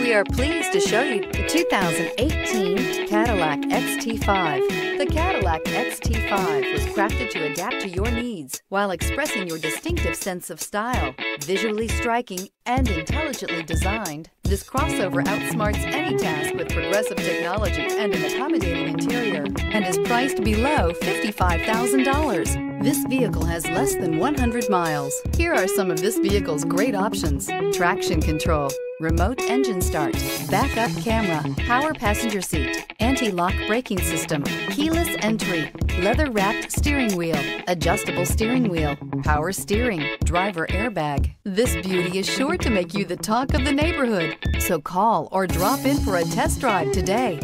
We are pleased to show you the 2018 Cadillac XT5. The Cadillac XT5 was crafted to adapt to your needs while expressing your distinctive sense of style. Visually striking and intelligently designed, this crossover outsmarts any task with progressive technology and an accommodating interior and is priced below $55,000. This vehicle has less than 100 miles. Here are some of this vehicle's great options. Traction control, remote engine start, backup camera, power passenger seat, anti-lock braking system, keyless entry, leather-wrapped steering wheel, adjustable steering wheel, power steering, driver airbag. This beauty is sure to make you the talk of the neighborhood. So call or drop in for a test drive today.